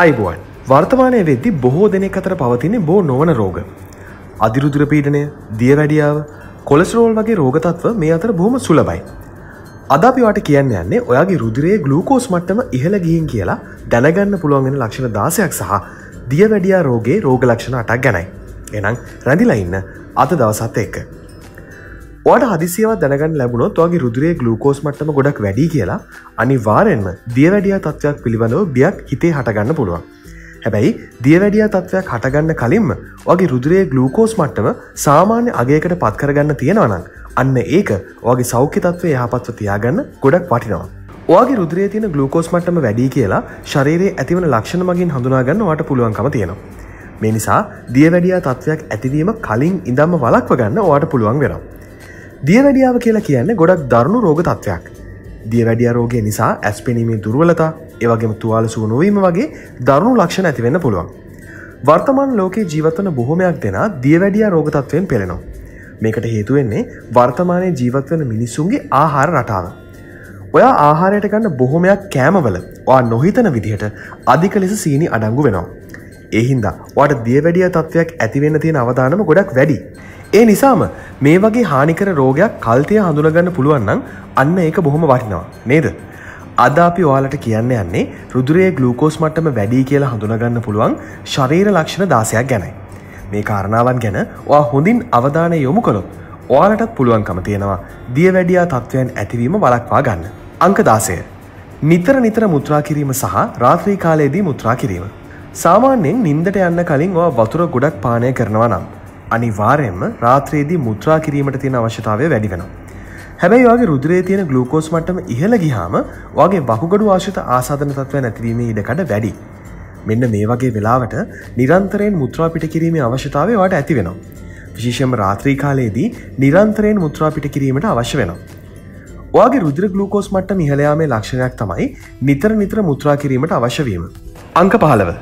අයිබුවන් වර්තමානය වෙද්දි බොහෝ දෙනෙක් අතර පවතින බෝ නොවන රෝග. අධිරුදුර පීඩනය දියවැඩියාව කොලස්රෝල් වගේ රෝගතත්ව මේ අතර බොහොම සුලබයි. අද අපිවාට කියන්න යන්නේ ඔයාගේ රුදුරේ ගලූකෝස් මට්ටම ඉහළ ගිහින් කියලා දැනගන්න පුළුවන්ගෙන ලක්ෂණ දාසයක් සහ දියවැඩියා රෝගේ රෝග ලක්ෂණ අටක් ගැනයි. එනම් රැඳිලා ඉන්න අත දවසත් එක්ක. ඕට හදිසියවත් දැනගන්න ලැබුණොත් වගේ රුදුරේ ගලූකෝස් මට්ටම ගොඩක් වැඩි කියලා අනිවාරෙන්ම දියවැඩියා තත්ත්වයක් පිළිබඳව බියක් හිතේ හටගන්න පුළුවන්. හැබැයි දියවැඩියා තත්ත්වයක් හටගන්න කලින්ම වගේ රුදුරේ ගලූකෝස් මට්ටම සාමාන්‍ය අගේකට පත්කරගන්න තියෙනවනම් අන්න ඒක වගේ සෞඛ්‍ය තත්වය යහපත්ව තියාගන්න ගොඩක් වටිනවා. ඔයාගේ රුදුරේ තියෙන ගලූකෝස් මට්ටම වැඩි කියලා ශරීරයේ ඇතිවන ලක්ෂණ මගින් හඳුනාගන්න වට පුළුවන්කම තියෙනවා. මේ නිසා දියවැඩියා තත්ත්වයක් ඇතිවීම කලින් ඉඳම්ම වලක්ව ගන්න ඕට පුළුවන් වෙනවා. දියවැඩියාව කියලා කියන්න ගොඩක් දරුණු රෝග තත්ත්වයක්. දියවැඩිය රෝගය නිසා ඇස්පෙනීමේ දුර්වලතා ඒවගේම තුවාල සුව නොවීම වගේ දරුණු ලක්ෂණ ඇතිවෙන්න පුළුවන්. වර්තමාන ලෝකේ ජීවත්වන බොහොමයක් දෙෙන දියවැඩිය රෝගතත්වයෙන් පෙළෙනවා. මේකට හේතුවෙන්නේ වර්තමානය ජීවත්වන මිනිස්සුන්ගේ ආහාර රටාව. ඔයා ආහාරයට ගන්න බොහොමයක් කෑමවල වා නොහිතන විදිහට අධික ලෙස සීනි අඩංගු වෙනවා. එහින්දා වාට දියවැඩිය තත්ත්වයක් ඇතිවෙන්න තියෙන අවධානම ගොඩක් වැඩි. ඒ නිසාම මේ වගේ හානිකර රෝගයක් කල්තය හඳුනගන්න පුළුවන්නම් අන්න ඒක බොහොම වටිනවා නේද. අද අපි ඔයාලට කියන්න යන්නේ රුදුරේ ගලූකෝස් මට්ටම වැඩි කියලා හඳුනගන්න පුළුවන් ශරීර ලක්ෂණ දාසයක් ගැනයි. මේ කාරණාවන් ගැන ඔයා හොඳින් අවධානය යොමු කළොත් ඔයාලටත් පුළුවන්කම තියෙනවා දිය වැඩියා තත්ත්වයන් ඇතිවීම වලක්වා ගන්න. අංක දාසය. නිතර නිතර මුත්‍රා කිරීම සහ රාත්‍රී කාලයේදී මුත්‍රා කිරීම. සාමාන්‍යයෙන් නින්දට යන්න කලින් ඔයා වතුර ගොඩක් පානය කරනවා නම්. අනිවාරයෙන්ම රාත්‍රයේදී මුත්‍රා කිරීමට තියෙන අවශ්‍යතාවය වැඩි වෙනවා. හැබැයි වගේ රුදුරේ තියෙන ගලූකෝස් මට්ටම ඉහළ ගිහාම වගේ වකුගඩු ආශ්‍රිත ආසාධන තත්ත්වය නැතිවීමේ ඉඩකඩ වැඩි. මෙන්න මේ වගේ වෙලාවට නිරන්තරයෙන් මුත්‍රා පිට කිරීමේ අවශ්‍යතාවය වට ඇති වෙනවා. විශේෂම රාත්‍රී කාලයේදී නිරන්තරයෙන් මුත්‍රා පිට කිරීමට අවශ්‍ය වෙනවා. ඔයාගේ රුද්‍ර ගලූකෝස් මට්ට මිහලයාමේ ලක්ෂණයක් තමයි නිතර නිතර මුත්‍රා කිරීමට අවශ්‍යවීම. අංක පහලව.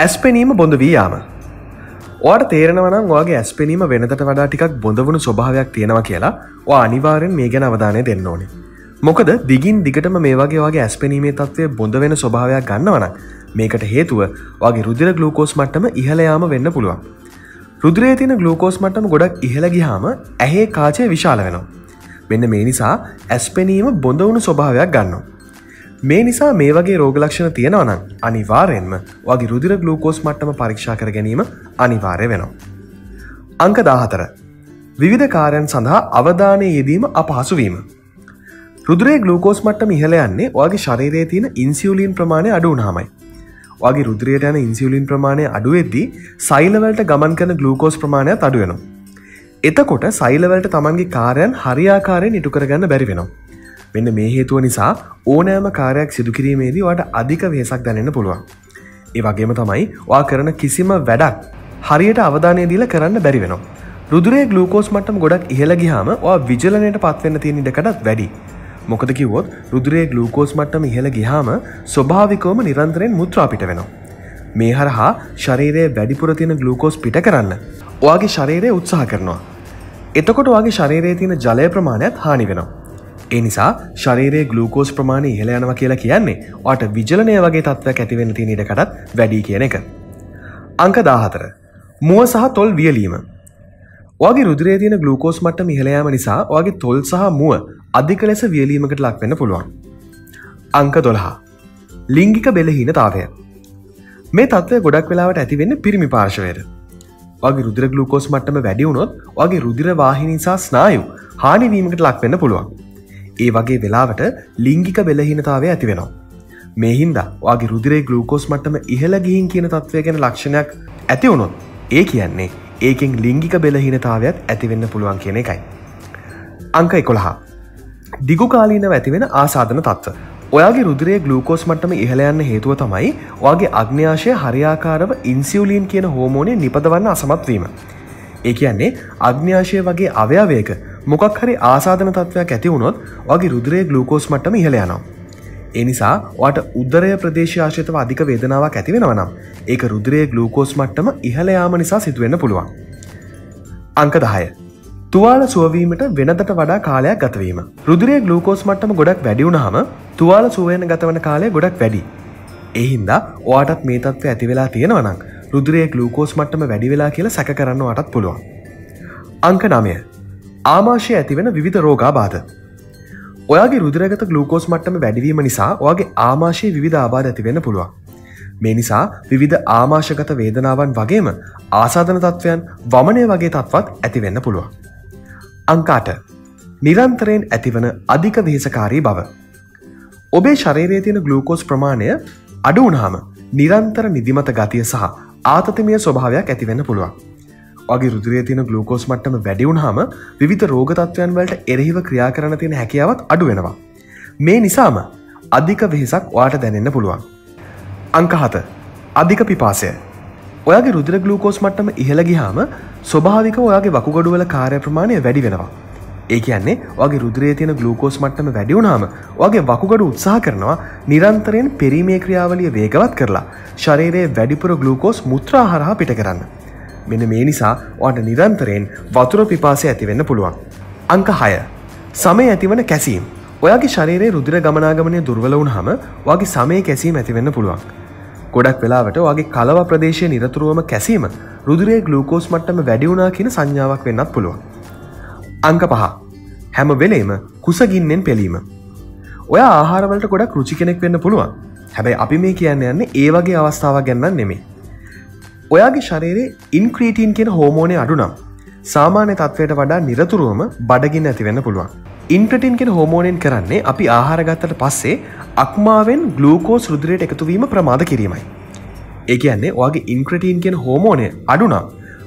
ඇස්පෙනීම බොඳ වී යාම. ඕට තේරෙනවනම් වගේ ඇස්පෙනීම වෙනතට වඩා ටිකක් බොඳවුණු ස්වභාවයක් තියෙනවා කියලා වා අනිවාරෙන් මේ ගැන අවධානය දෙන්න ඕනේ. මොකද දිගින් දිගටම මේ වගේ වගේ ඇස්පෙනීමේ තත්වය බොඳ වෙන ස්වභාවයක් ගන්නවන මේකට හේතුව වගේ රුදිර ගලූකෝස් මට්ටම ඉහලයාම වෙන්න පුළුවන්. රුදුරේ තින ගලූකෝස් මට්ටම ගොඩක් ඉහළ ගිහාම ඇහේ කාචය විශාල වෙනවා. මෙන්න මේ නිසා ඇස්පෙනීම බොඳවුණු ස්වභාවයක් ගන්නවා. මේ නිසා මේ වගේ රෝගලක්ෂණ තියෙනවනම් අනිවාරයෙන්ම වගේ රුදිර ගලූකෝස් මට්ටම පරීක්ෂා කර ගැනීම අනිවාර්ය වෙනවා. අංක දාහතර. විවිධ කාරයන් සඳහා අවධානය යෙදීම අපහසුවීම. රුදුරේ ගලූකෝස් මට්ටම ඉහල යන්නේ වගේ ශරීරයේ තියෙන ඉන්සිියලීන් ප්‍රමාණය අඩුවනාමයි. වගේ රුද්‍රයට යන ඉන්සිියලින් ප්‍රමාණය අඩුවෙද්දී සයිලවලට ගමන් කන ගලූකෝස් ප්‍රමාණයක් අඩුවෙනවා. එතකොට සයිලවලට තමන්ගේ කාරයන් හරියාකාරයෙන් ඉටු කරගන්න බැරි වෙනවා. මෙන්න මේ හේතුව නිසා ඕනෑම කාරයක් සිදුකිරීමේදී වට අධික වෙසක් දැනෙන්න පුළුවන්. ඒ වගේම තමයි වා කරන කිසිම වැඩක් හරියට අවධානය දීල කරන්න බැරි වෙනවා. රුදුරේ ගලූකෝස් මට්ටම ගොඩක් ඉහළ ගිහාම වා විජලනයට පත්වෙන්න තියෙන ඉඩකටත් වැඩි. මොකද කිවොත් රුදුරේ ගලූකෝස් මට්ටම ඉහළ ගිහාම ස්වභාවිකෝම නිරන්තරයෙන් මුත්‍රාපිට වෙනවා. මේ හරහා ශරීරයේ වැඩිපුර තියෙන ගලූකෝස් පිට කරන්න ඔයාගේ ශරීරය උත්සාහ කරනවා. එතකොට වගේ ශරීරයේ තියෙන ජලය ප්‍රමාණයක් හානි වෙනවා. ඒ නිසා ශරීරයේ ගලූකෝස් ප්‍රමාණය ඉහළ යනවා කියලා කියන්නේ වාට විජලනය වගේ තත්ත්වයක් ඇතිවෙන්න තියෙන ඉඩකටත් වැඩි කියන එක. අංක දාහතර. මුව සහ තොල් වියලීම. වගේ රුදුරේ තියෙන ගලූකෝස් මට්ට මිහලයාම නිසා වගේ තොල් සහ මුව අධික ලෙස වියලීමකට ලක්වෙන්න පුළුවන්. අංක දොළහා. ලිංගික බෙලහීනතාවය. මේ තත්වය ගොඩක් වෙලාවට ඇතිවෙන්න පිරිමි පාර්ශවයට. වගේ රුදුර ගලූකෝස් මට්ටම වැඩිවුණොත් වගේ රුදිර වාහිනිසා ස්නායු හානිවීමකට ලක්වෙන්න පුළුවන්. ඒ වගේ වෙලාවට ලිංගික වෙලහිනතාවය ඇති වෙනවා. මේහින්දා වගේ රුදිරේ ගලූකෝස් මට්ටම ඉහළ ගිහින් කියන තත්වය ගැන ලක්ෂණයක් ඇති වුණොත් ඒ කියන්නේ ඒකෙන් ලිංගික බෙලහිනතාවයක් ඇතිවෙන්න පුළුවන් කියන එකයි. අංක එකොළහා. දිගුකාලීනව ඇතිවෙන ආසාධන තත්ව. ඔයාගේ රුදුරේ ගලූකෝස් මට්ටම ඉහලයන්න හේතුව තමයි වගේ අග්න්‍යාශය හරියාකාරව ඉන්සිියවලීන් කියන හෝමෝනය නිපදවන්න අසමත්වීම. ඒ කියන්නේ අග්න්‍යාශය වගේ අවයාවයක මොකක් හරි ආසාධන තත්වයක් ඇති වුණොත් වගේ රුදුරේ ගලූකෝස් මට්ටම ඉහල යනවා. එනිසා වාට උදරය ප්‍රදේශාශතව අධික වේදනාවක් ඇතිවෙනවනම් ඒක රුදුරේ ගලූකෝස් මට්ටම ඉහලයාම නිසා සිදුවෙන්න පුළුවන්. අංක දහය. තුවාල සුවවීමට වෙනදට වඩා කාලයක් ගතවීම. රුදුරේ ගලූකෝස් මට්ටම ගොඩක් වැඩිවුණහම තුවාල සුවයන ගතවන කාලය ගොඩක් වැඩි. එහින්දා ඕටත් මේ තත්ව ඇති වෙලා තියෙනවනම් රුදුරේ ගලූකෝස් මට්ටම වැඩි වෙලා කියලා සැක කරන්න අටත් පුළුවන්. අංක නමය ආමාශය ඇතිවෙන විධ රෝගා බාධ. ඔයාගේ රුදුරගත ගලූකෝස් මට්ටම වැඩිවීම නිසා ඔයාගේ ආමාශයේ විධ ආබාධ ඇතිවෙන්න පුළුවන්. මේ නිසා විවිධ ආමාශගත වේදනාවන් වගේම ආසාධන තත්ත්වයන් වමනය වගේ තත්වත් ඇතිවෙන්න පුළුවන්. අංකාට නිරන්තරයෙන් ඇතිවන අධික වෙහෙසකාරී බව. ඔබේ ශරීරයේ තියෙන ගලූකෝස් ප්‍රමාණය අඩු වුණාම නිරන්තර නිදිමත ගතිය සහ ආතතිමය ස්වභාවයක් ඇතිවෙන්න පුළුවන්. වගේ රුදුරේ තියෙන ගලූකෝස් මට්ටම වැඩිවුණහම විවිධ රෝගතත්වයන් වලට එරෙහිව ක්‍රියා කරන තියෙන හැකියාවත් අඩු වෙනවා. මේ නිසාම අධික වෙහෙසක් වාට දැනෙන්න පුළුවන්. අංකහත අධික පිපාසය ඔයාගේ රුදුර ගලූකෝස් මට්ටම ඉහළ ගිහාම ස්වභාවික ඔයාගේ වකුගඩුවල කාරය ප්‍රමාණය වැඩි වෙනවා. ඒ කියන්නේ වගේ රුදුරේ තියෙන ගලූකෝස් මට්ටම වැඩිවුනාම වගේ වකුගඩු උත්සාහ කරනවා නිරන්තරයෙන් පෙරීමේ ක්‍රියාවලිය වේගවත් කරලා ශරීරයේ වැඩිපුර ගලූකෝස් මුත්‍රා හරහා පිට කරන්න. මෙන මේ නිසා ඔට නිරන්තරයෙන් වතුර පිපාසය ඇතිවෙන්න පුළුවන්. අංක හය සමය ඇතිවන කැසීම් ඔයාගේ ශරීරයේ රුදිර ගමනාගමනය දුර්වල වුණහම වගේ සමය කැසීම ඇතිවෙන්න පුළුවන්. ගොඩක් වෙලාවට වගේ කලව ප්‍රදේශය නිරතුරුවම කැසීම රුදුරේ ගලූකෝස් මට්ටම වැඩිවුණා කියන සංඥාවක් වෙන්නත් පුළුවන්. අංක පහ හැම වෙලේම කුසගින්නෙන් පෙලීම ඔය ආහාරවලට ගොඩක් රුචි කෙනෙක් වෙන්න පුළුවන් හැබැයි අපි මේ කියන්න යන්නේ ඒ වගේ අවස්ථාවක් ගැන්න නෙමේ ඔයාගේ ශරේරේ ඉන්ක්‍රීටීන් කියෙන හෝමෝනය අඩුනම් සාමාන්‍ය තත්වයට වඩා නිරතුරුවම බඩගින් ඇතිවෙන්න පුළුවන් ඉන්ක්‍රටින් කෙන හෝමෝනයෙන් කරන්නේ අපි ආහාරගත්තට පස්සේ අක්මාවෙන් ගලූකෝස් රුදුරයට එකතුවීම ප්‍රමාද කිරීමයි ඒ කියන්නේ ඔයාගේ ඉන්ක්‍රටීන් කියෙන හෝමෝනය අඩුනම්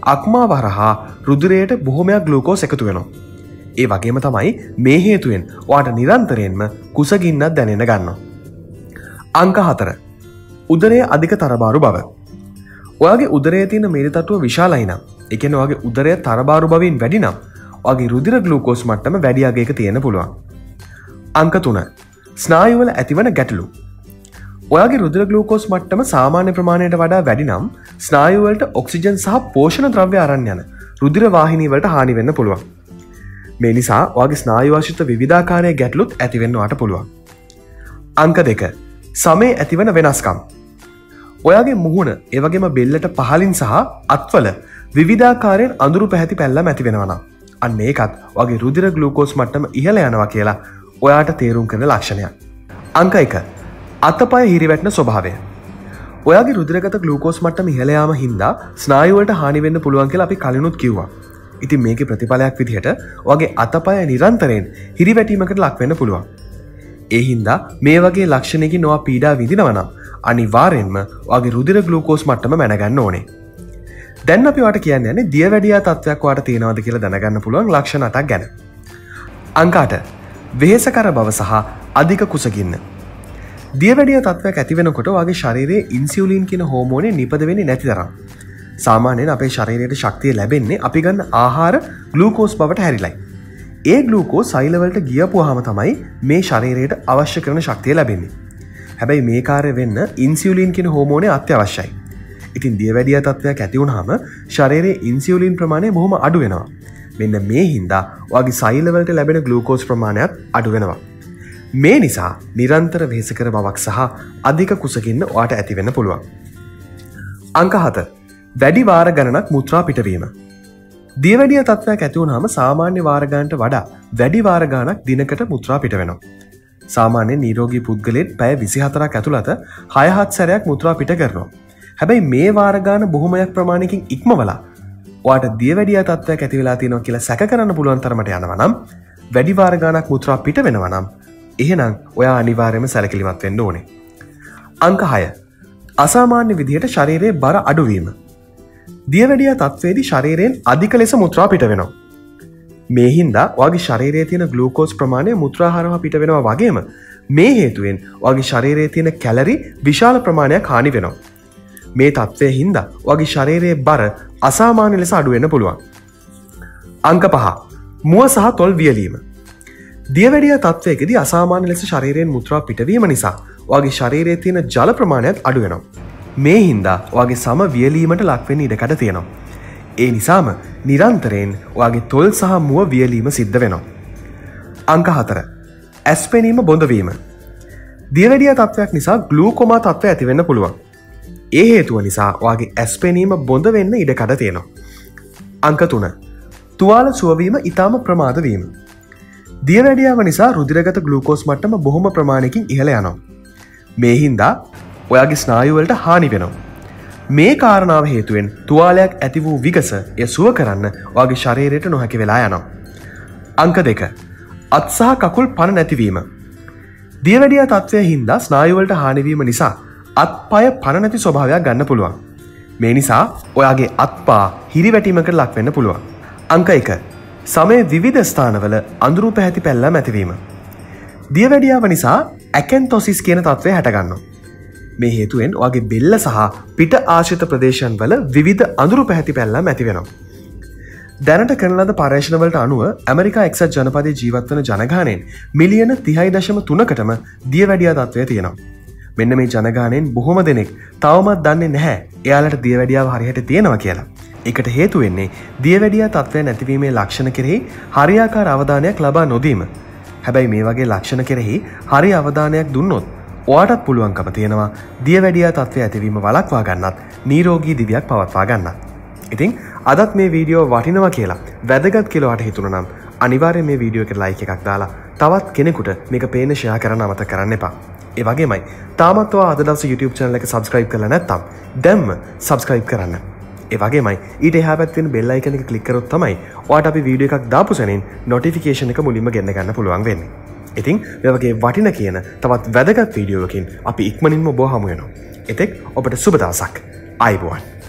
අක්මා වරහා රුදුරයට බොහොමයක් ගලූකෝස් එකතු වෙනවා. ඒ වගේම තමයි මේ හේතුවෙන් වාට නිරන්තරයෙන්ම කුසගින්නත් දැනෙන ගන්න. අංක හතර උදරය අධික තරබාරු බව. ඔයාගේ උදරේ තියන මේරිතත්තුව විශාලයිනම් එකන වගේ උදරය තරබාරු බවින් වැඩිනම් වගේ රුදිර ගලූකෝස් මට්ටම වැඩියාගේක තියෙන පුළුවන්. අංක තුන ස්නායුවල ඇතිවන ගැටලු ඔයාගේ රුදුර ගලූකෝස් මට්ටම සාමාන්‍ය ප්‍රමාණයට වඩා වැඩිනම් ස්නායුවලට ඔක්සිජන් සහ පෝෂණ ද්‍රව්‍ය අරන් යන රුදිර වාහිනීවලට හානි වෙන්න පුළුවන්. මේ නිසා වගේ ස්නායවාශිත විධාකාරය ගැටලුත් ඇතිවෙන්නවාට පුළුවන්. අංක දෙක සමේ ඇතිවන වෙනස්කම්. ඔයාගේ මුහුණ ඒවගේම බෙල්ලට පහලින් සහ අත්වල විවිධාකාරයෙන් අඳුරු පැහැති පැල්ලම් ඇති වෙනවන. අන්න ඒකත් වගේ රුදිර ගලූකෝස් මට්ටම ඉහල යනවා කියලා ඔයාට තේරුම් කරන ලක්ෂණයක්. අංක එක අතපය හිරිවැටන ස්වභාවය ඔයාගේ රුදුරගත ගලූකෝස් මට්ටම ඉහලයාම හින්දා ස්නායුවලට හනිවෙන්න පුළුවන් කියලා අපි කලිනුත් කිව්වා ඉතින් මේක ප්‍රතිඵලයක් විදිහට වගේ අතපය නිරන්තරයෙන් හිරිවැටීමකට ලක්වෙන්න පුළුවන් ඒ හින්දා මේ වගේ ලක්ෂණයකි නොවා පීඩා විදිනවනම් අනිවාරෙන්ම වගේ රුදිර ගලූකෝස් මට්ටම මැනගන්න ඕනේ දැන් අපිට කියන්න යන්නේ දිය වැඩියා තත්වයක් වාට තියෙනවාද කියලා දැනගන්න පුළුවන් ලක්ෂණටක් ගැන අංකාට වෙහෙසකර බව සහ අධික කුසගින්න දියවැඩිය තත්වයක් ඇතිවෙනකොට වගේ ශරීරයේ ඉන්සිවලින් කියන හෝමෝනය නිපද වෙන නැති තරම්. සාමානයෙන් අපේ ශරීරයට ශක්තිය ලැබෙන්නේ අපි ගන්න ආහාර ගලූකෝස් බවට හැරිලයි. ඒ ගලූකෝ සයිලවලට ගියපු හම තමයි මේ ශරීරයට අවශ්‍ය කරන ශක්තිය ලැබෙන්නේ. හැබැයි මේ කාරය වෙන්න ඉන්සිවලින් කියෙන හෝමෝනය අත්‍යවශ්‍යයි. ඉතින් දියවැඩිය තත්වයක් ඇතිවුණහම ශරේරයේ ඉන්සිවලින් ප්‍රමාණය බොහොම අඩු වෙනවා. මෙන්න මේ හින්දා වගේ සයිලවලට ලැබෙන ගලූකෝස් ප්‍රමාණයක් අඩු වෙනවා. මේ නිසා නිරන්තර වෙහෙසකර බවක් සහ අධික කුසකින්න වාට ඇතිවෙන්න පුළුවන්. අංකහත වැඩි වාර ගණනක් මුත්‍රා පිටවීම. දියවැඩිය තත්වයක් ඇතිවුණහම සාමාන්‍ය වාරගාන්ට වඩා වැඩි වාරගානක් දිනකට මුත්‍රා පිට වෙනවා. සාමාන්‍ය නීරෝගී පුද්ගලෙත් පැය විසිහතරක් ඇතුළත හයහත් සැරයක් මුත්‍රා පිට කරනවා. හැබැයි මේ වාරගාන බොහොමයක් ප්‍රමාණයකින් ඉක්මවලා වාට දියවැඩිය තත්වයක් ඇතිවෙලා තියෙනවා කියලා සැක කරන්න පුළුවන් තරමට යනවනම් වැඩිවාරගානක් මුත්‍රා පිට වෙනවනම් එහෙනම් ඔයා අනිවාර්යම සැලකිලිමත් වෙන්න ඕනේ. අංක හය අසාමාන්‍ය විදිහට ශරීරයේ බර අඩුවීම. දියවැඩිය තත්වේදි ශරීරයෙන් අධික ලෙස මුත්‍රා පිට වෙනවා. මේහින්දා වගේ ශරීරයේ තියෙන ගලූකෝස් ප්‍රමාණය මුත්‍රාහරවා පිට වෙනවා වගේම මේ හේතුවෙන් වගේ ශරීරයේ තියෙන කැලරි විශාල ප්‍රමාණයක් හානි වෙනවා. මේ තත්ත්වය හින්දා වගේ ශරීරයේ බර අසාමාන්‍ය ලෙස අඩුවෙන්න පුළුවන්. අංක පහ මුව සහ තොල් වියලීම දියවැඩිය තත්වයකෙද අසාමාන්‍ය ලෙස ශරීරයෙන් මුත්‍රා පිටවීම නිසා වගේ ශරීරයේ තියෙන ජල ප්‍රමාණයක් අඩුවෙනවා. මේ හින්දා වගේ සම වියලීමට ලක්වෙන ඉඩකට තියෙනවා. ඒ නිසාම නිරන්තරයෙන් වගේ තොල් සහ මුව වියලීම සිද්ධ වෙනවා. අංක හතර. ඇස්පෙනීම බොඳවීම දියවැඩිය තත්වයක් නිසා ගලූකොමා තත්ව ඇතිවෙන්න පුළුවන්. ඒ හේතුව නිසා වගේ ඇස්පෙනීම බොඳ වෙන්න ඉඩකඩ තියෙනවා. අංක තුන. තුවාල සුවවීම ඉතාම ප්‍රමාදවීම දියවැඩියාව නිසා රුදිරගත ගලූකෝස් මට්ටම බොහොම ප්‍රමාණයකින් ඉහළ යනවා. මේ හින්දා ඔයාගේ ස්නායුවලට හානි වෙනවා. මේ කාරණාව හේතුවෙන් තුවාලයක් ඇති වූ විගස ය සුව කරන්න වගේ ශරීරයට නොහැකි වෙලා යනවා. අංක දෙක අත්සාහ කකුල් පණ නැතිවීම. දියවැඩිය තත්ත්වය හින්දා ස්නායුවලට හානිවීම නිසා අත් පය පණ නැති ස්වභාවයක් ගන්න පුළුවන්. මේ නිසා ඔයාගේ අත්පා හිරිවැටීමකට ලක්වෙන්න පුළුවන්. අංක එක සමය විවිධ ස්ථානවල අඳුරු පැහැති පැල්ලා ඇතිවීම. දියවැඩියාව නිසා ඇකැන් තොසිස් කියන තත්ත්වය හැටගන්නවා. මේ හේතුවෙන් වගේ බෙල්ල සහ පිට ආශිත ප්‍රදේශන් වල විධ අඳුරු පැහැති පැල්ලම් ඇති වෙනවා. දැනට කරනලද පර්ේෂණවලට අනුව ඇමරිකා එක්සත් ජනපදය ජීවත්වන ජනගානයෙන් මිලියන තිහයි දශම තුනකටම දිය වැඩියා තත්වය තියෙනවා. මෙන්න මේ ජනගානයෙන් බොහොම දෙනෙක් තවමත් දන්නේ නැහැ එයාලට දිය වැඩියාව හරිහට තියෙනවා කියලා. එකට හේතුවෙන්නේ දියවැඩිය තත්වය නැතිවීමේ ලක්ෂණ කෙරෙහි හරියාකාර අවධානයක් ලබා නොදීම. හැබැයි මේ වගේ ලක්ෂණ කෙරෙහි හරි අවධානයක් දුන්නොත් ඔයාටත් පුළුවන්කම තියෙනවා දිය වැඩිය තත්ත්වය ඇතිවීම වලක්වා ගන්නත් නීරෝගී දිවියක් පවත්වා ගන්න. ඉතිං අදත් මේ වීඩියෝ වටිනවා කියලා වැදගත් කෙලවාට හිතුන නම් අනිවාරය මේ වීඩියෝ එක ලයි එකක් දාලා තවත් කෙනෙකුට මේක පේනශයා කරන අමත කරන්න එපා. ඒවගේමයි තාමත්වා අදදස YouTube චනල එක සබස්ක්‍රයිබ් කල නැත්තම් දැම්ම සබස්ක්‍රයිබ් කරන්න. ඒවගේමයි ඊට හැපත්වෙන් බෙල්ලයි කෙනෙක කලික්කරොත් තමයි වාට අපි වීඩියෝ එකක් දාපු සැනින් නොටිෆිකේෂන එක මුලින්ම ගන්න ගන්න පුළුවන් වෙන්නේ. ඉතිං මෙවගේ වටින කියන තවත් වැදගත් වීඩියෝවකින් අපි ඉක්මනින්ම බොහමුයනවා. එතෙක් ඔබට සුබදවසක් අයිබුවන්.